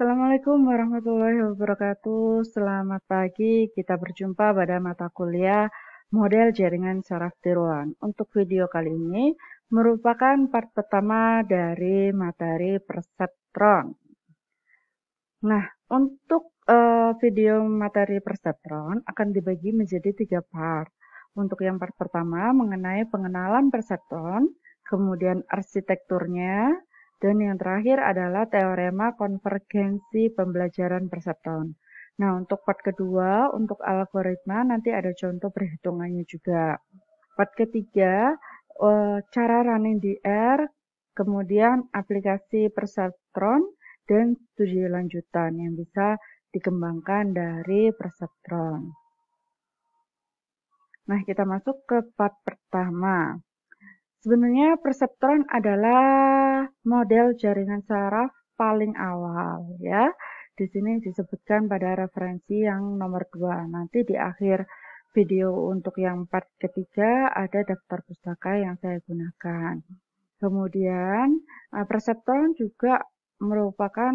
Assalamualaikum warahmatullahi wabarakatuh. Selamat pagi. Kita berjumpa pada mata kuliah model jaringan saraf tiruan. Untuk video kali ini merupakan part pertama dari materi perseptron. Nah, untuk uh, video materi perseptron akan dibagi menjadi tiga part. Untuk yang part pertama mengenai pengenalan perseptron, kemudian arsitekturnya, dan yang terakhir adalah teorema konvergensi pembelajaran perseptron. Nah, untuk part kedua, untuk algoritma nanti ada contoh perhitungannya juga. Part ketiga, eh, cara running di R, kemudian aplikasi perseptron, dan studi lanjutan yang bisa dikembangkan dari perseptron. Nah, kita masuk ke part pertama. Sebenarnya perseptron adalah model jaringan saraf paling awal ya. Di sini disebutkan pada referensi yang nomor 2. Nanti di akhir video untuk yang part ketiga ada daftar pustaka yang saya gunakan. Kemudian eh, perseptron juga merupakan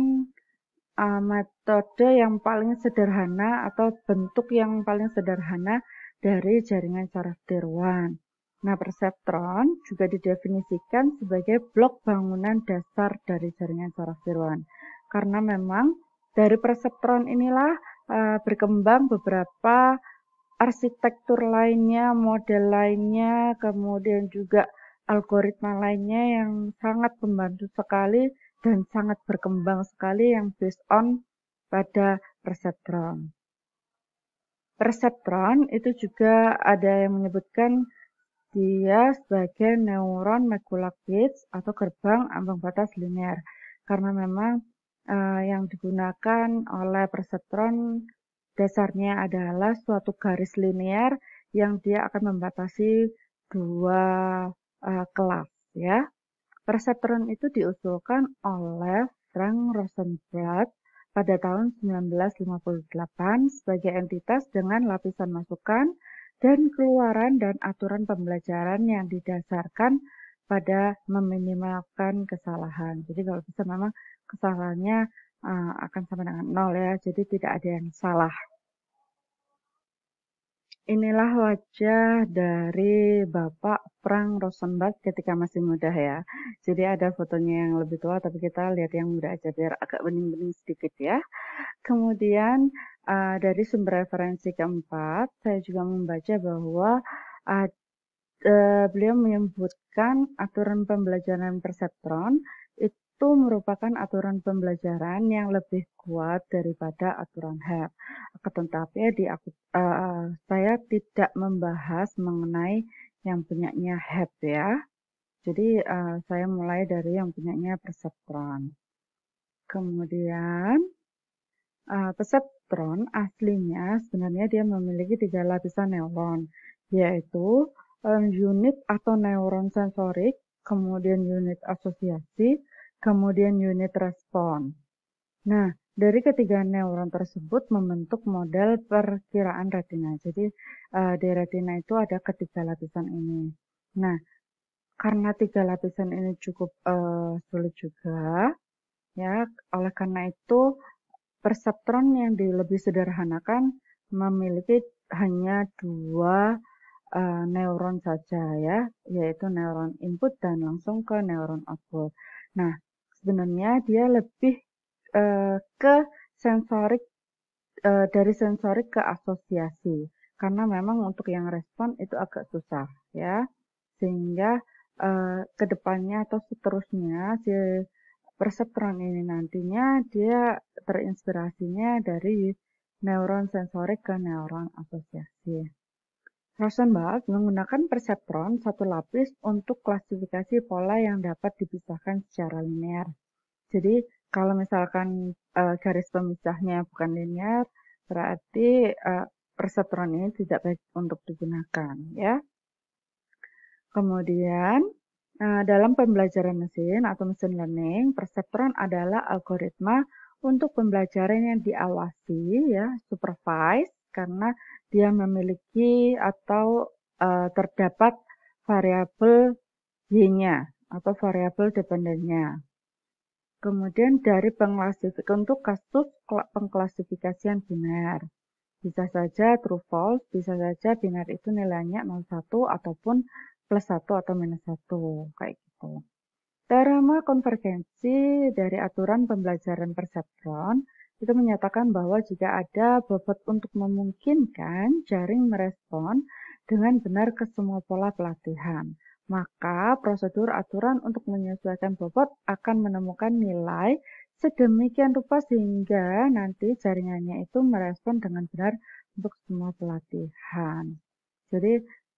uh, metode yang paling sederhana atau bentuk yang paling sederhana dari jaringan saraf tiruan. Nah, perseptron juga didefinisikan sebagai blok bangunan dasar dari jaringan saraf tiruan. Karena memang dari perseptron inilah uh, berkembang beberapa arsitektur lainnya, model lainnya, kemudian juga algoritma lainnya yang sangat membantu sekali dan sangat berkembang sekali yang based on pada perseptron. Perseptron itu juga ada yang menyebutkan dia sebagai neuron macula gates atau gerbang ambang batas linear karena memang uh, yang digunakan oleh perseptron dasarnya adalah suatu garis linear yang dia akan membatasi dua uh, kelas ya. Perseptron itu diusulkan oleh Frank Rosenblatt pada tahun 1958 sebagai entitas dengan lapisan masukan dan keluaran dan aturan pembelajaran yang didasarkan pada meminimalkan kesalahan. Jadi kalau bisa memang kesalahannya uh, akan sama dengan nol ya, jadi tidak ada yang salah. Inilah wajah dari Bapak Frank Rosenberg ketika masih muda ya. Jadi ada fotonya yang lebih tua, tapi kita lihat yang muda aja biar agak bening-bening sedikit ya. Kemudian uh, dari sumber referensi keempat, saya juga membaca bahwa uh, beliau menyebutkan aturan pembelajaran perseptron itu merupakan aturan pembelajaran yang lebih kuat daripada aturan HEP. Tetapi di aku, uh, saya tidak membahas mengenai yang punyanya HEP ya. Jadi uh, saya mulai dari yang punyanya perseptron. Kemudian uh, perseptron aslinya sebenarnya dia memiliki tiga lapisan neuron, yaitu um, unit atau neuron sensorik, kemudian unit asosiasi, kemudian unit respon. Nah, dari ketiga neuron tersebut membentuk model perkiraan retina. Jadi uh, di retina itu ada ketiga lapisan ini. Nah, karena tiga lapisan ini cukup uh, sulit juga, ya, oleh karena itu perseptron yang lebih sederhanakan memiliki hanya dua uh, neuron saja ya, yaitu neuron input dan langsung ke neuron output. Nah, sebenarnya dia lebih uh, ke sensorik uh, dari sensorik ke asosiasi karena memang untuk yang respon itu agak susah ya sehingga uh, ke depannya atau seterusnya si perseptron ini nantinya dia terinspirasinya dari neuron sensorik ke neuron asosiasi. Rosenberg menggunakan perseptron satu lapis untuk klasifikasi pola yang dapat dipisahkan secara linear. Jadi kalau misalkan uh, garis pemisahnya bukan linear, berarti uh, perseptron ini tidak baik untuk digunakan, ya. Kemudian uh, dalam pembelajaran mesin atau mesin learning, perseptron adalah algoritma untuk pembelajaran yang diawasi, ya, supervised karena dia memiliki atau uh, terdapat variabel y-nya atau variabel dependennya. Kemudian dari pengklasifikasi untuk kasus pengklasifikasian biner. Bisa saja true false, bisa saja biner itu nilainya 01 ataupun plus 1 atau minus 1, kayak gitu. Teorema konvergensi dari aturan pembelajaran perseptron itu menyatakan bahwa jika ada bobot untuk memungkinkan jaring merespon dengan benar ke semua pola pelatihan, maka prosedur aturan untuk menyesuaikan bobot akan menemukan nilai sedemikian rupa sehingga nanti jaringannya itu merespon dengan benar untuk semua pelatihan. Jadi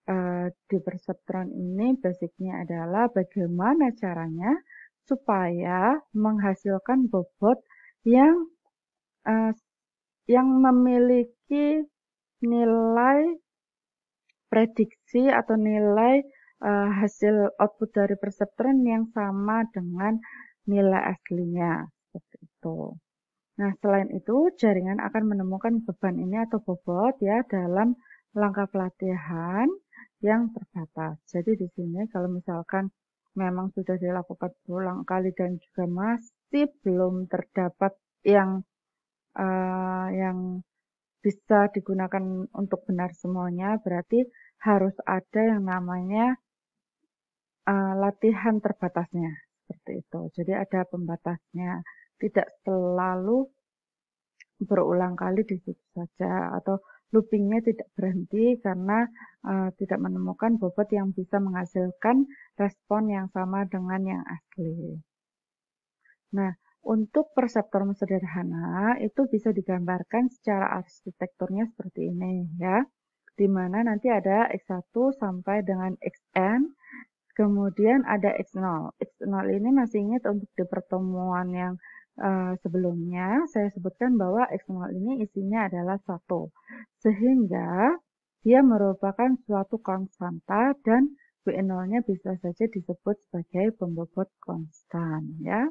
eh, di perseptron ini basicnya adalah bagaimana caranya supaya menghasilkan bobot yang eh, yang memiliki nilai prediksi atau nilai uh, hasil output dari perseptron yang sama dengan nilai aslinya seperti itu. Nah, selain itu jaringan akan menemukan beban ini atau bobot ya dalam langkah pelatihan yang terbatas. Jadi di sini kalau misalkan memang sudah dilakukan berulang kali dan juga masih belum terdapat yang uh, yang bisa digunakan untuk benar semuanya, berarti harus ada yang namanya uh, latihan terbatasnya seperti itu. Jadi ada pembatasnya, tidak selalu berulang kali di situ saja atau loopingnya tidak berhenti karena uh, tidak menemukan bobot yang bisa menghasilkan respon yang sama dengan yang asli. Nah, untuk perseptor sederhana itu bisa digambarkan secara arsitekturnya seperti ini ya. Di mana nanti ada X1 sampai dengan Xn Kemudian ada X0. X0 ini masih ingat untuk di pertemuan yang uh, sebelumnya, saya sebutkan bahwa X0 ini isinya adalah satu. Sehingga dia merupakan suatu konstanta dan W0-nya bisa saja disebut sebagai pembobot konstan. ya.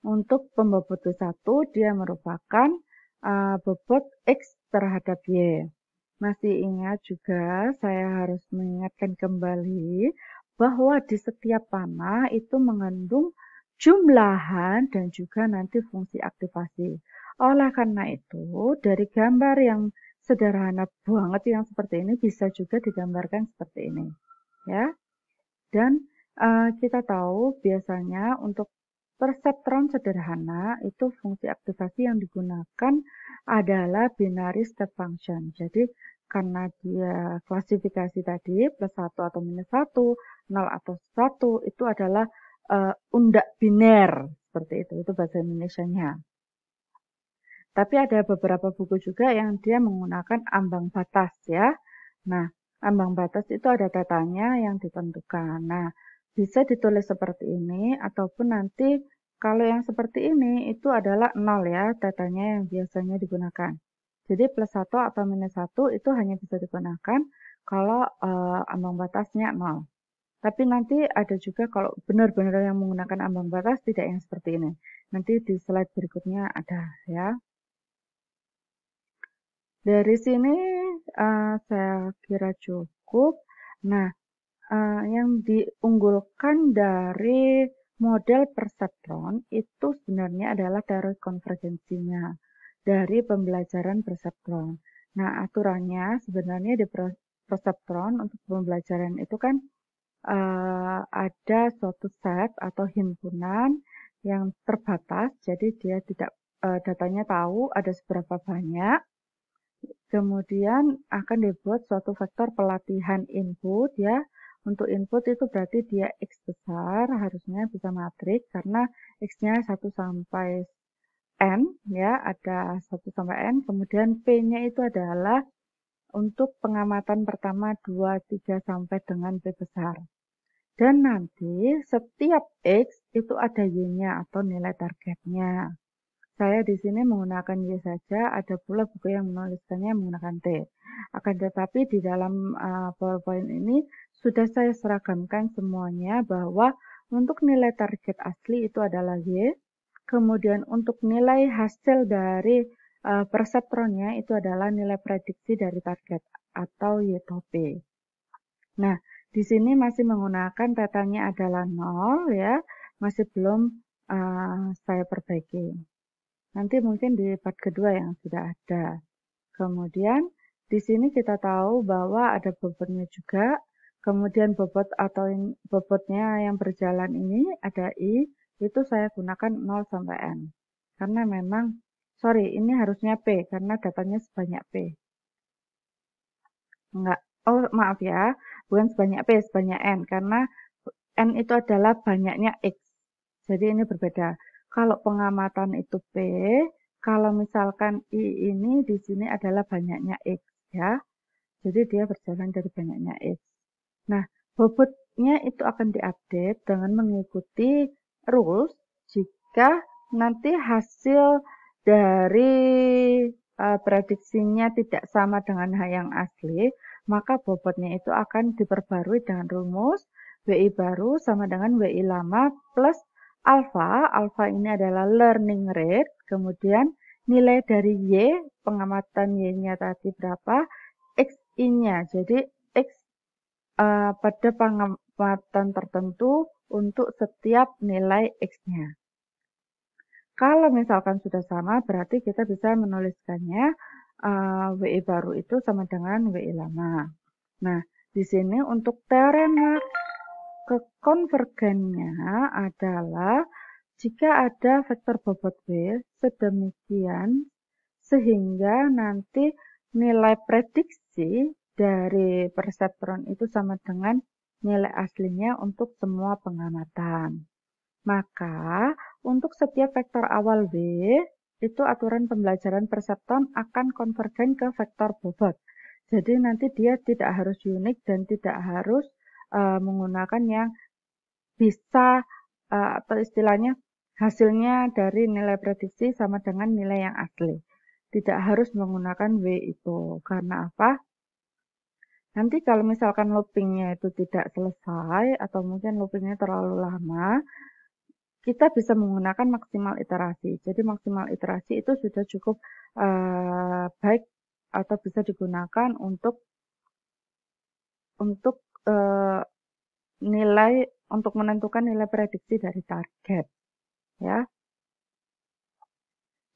Untuk pembobot W1, dia merupakan uh, bobot X terhadap Y. Masih ingat juga, saya harus mengingatkan kembali bahwa di setiap panah itu mengandung jumlahan dan juga nanti fungsi aktivasi. Oleh karena itu, dari gambar yang sederhana banget yang seperti ini bisa juga digambarkan seperti ini. ya. Dan uh, kita tahu biasanya untuk perseptron sederhana itu fungsi aktivasi yang digunakan adalah binary step function. Jadi karena dia klasifikasi tadi plus 1 atau minus 1, 0 atau 1 itu adalah uh, undak biner seperti itu. Itu bahasa Indonesia-nya. Tapi ada beberapa buku juga yang dia menggunakan ambang batas ya. Nah, ambang batas itu ada datanya yang ditentukan. Nah, bisa ditulis seperti ini ataupun nanti kalau yang seperti ini itu adalah nol ya datanya yang biasanya digunakan. Jadi plus 1 atau minus 1 itu hanya bisa digunakan kalau uh, ambang batasnya 0. Tapi nanti ada juga kalau benar-benar yang menggunakan ambang batas tidak yang seperti ini. Nanti di slide berikutnya ada ya. Dari sini uh, saya kira cukup. Nah, yang diunggulkan dari model perseptron itu sebenarnya adalah teori konvergensinya dari pembelajaran perseptron. Nah, aturannya sebenarnya di perseptron untuk pembelajaran itu kan uh, ada suatu set atau himpunan yang terbatas, jadi dia tidak uh, datanya tahu ada seberapa banyak. Kemudian akan dibuat suatu vektor pelatihan input ya. Untuk input itu berarti dia X besar, harusnya bisa matrik karena X-nya 1 sampai N ya, ada 1 sampai N, kemudian P-nya itu adalah untuk pengamatan pertama 2, 3 sampai dengan P besar. Dan nanti setiap X itu ada Y-nya atau nilai targetnya. Saya di sini menggunakan Y saja, ada pula buku yang menuliskannya menggunakan T. Akan tetapi di dalam uh, PowerPoint ini sudah saya seragamkan semuanya bahwa untuk nilai target asli itu adalah Y, Kemudian untuk nilai hasil dari uh, itu adalah nilai prediksi dari target atau Y Nah, di sini masih menggunakan datanya adalah 0 ya. masih belum uh, saya perbaiki. Nanti mungkin di part kedua yang sudah ada. Kemudian di sini kita tahu bahwa ada bobotnya juga. Kemudian bobot atau bobotnya yang berjalan ini ada I, itu saya gunakan 0 sampai N. Karena memang, sorry, ini harusnya P, karena datanya sebanyak P. Enggak, oh maaf ya, bukan sebanyak P, sebanyak N, karena N itu adalah banyaknya X. Jadi ini berbeda. Kalau pengamatan itu P, kalau misalkan I ini di sini adalah banyaknya X ya. Jadi dia berjalan dari banyaknya X. Nah, bobotnya itu akan diupdate dengan mengikuti rules jika nanti hasil dari uh, prediksinya tidak sama dengan yang asli, maka bobotnya itu akan diperbarui dengan rumus WI baru sama dengan WI lama plus alpha. Alpha ini adalah learning rate, kemudian nilai dari Y, pengamatan Y-nya tadi berapa, XI-nya. Jadi X uh, pada pengamatan tertentu untuk setiap nilai X-nya. Kalau misalkan sudah sama, berarti kita bisa menuliskannya uh, WI baru itu sama dengan WI lama. Nah, di sini untuk teorema kekonvergennya adalah jika ada vektor bobot W sedemikian sehingga nanti nilai prediksi dari perseptron itu sama dengan nilai aslinya untuk semua pengamatan. Maka, untuk setiap vektor awal W, itu aturan pembelajaran perseptron akan konvergen ke vektor bobot. Jadi nanti dia tidak harus unik dan tidak harus uh, menggunakan yang bisa uh, atau istilahnya hasilnya dari nilai prediksi sama dengan nilai yang asli. Tidak harus menggunakan W itu. Karena apa? Nanti kalau misalkan loopingnya itu tidak selesai atau mungkin loopingnya terlalu lama, kita bisa menggunakan maksimal iterasi. Jadi maksimal iterasi itu sudah cukup uh, baik atau bisa digunakan untuk untuk uh, nilai untuk menentukan nilai prediksi dari target ya.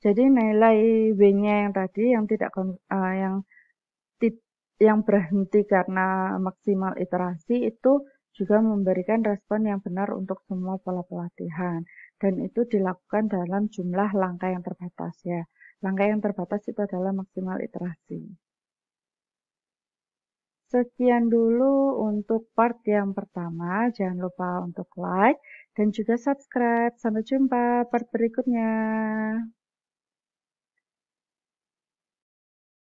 Jadi nilai W-nya yang tadi yang tidak uh, yang yang berhenti karena maksimal iterasi itu juga memberikan respon yang benar untuk semua pola pelatihan dan itu dilakukan dalam jumlah langkah yang terbatas ya. Langkah yang terbatas itu adalah maksimal iterasi. Sekian dulu untuk part yang pertama. Jangan lupa untuk like dan juga subscribe. Sampai jumpa part berikutnya.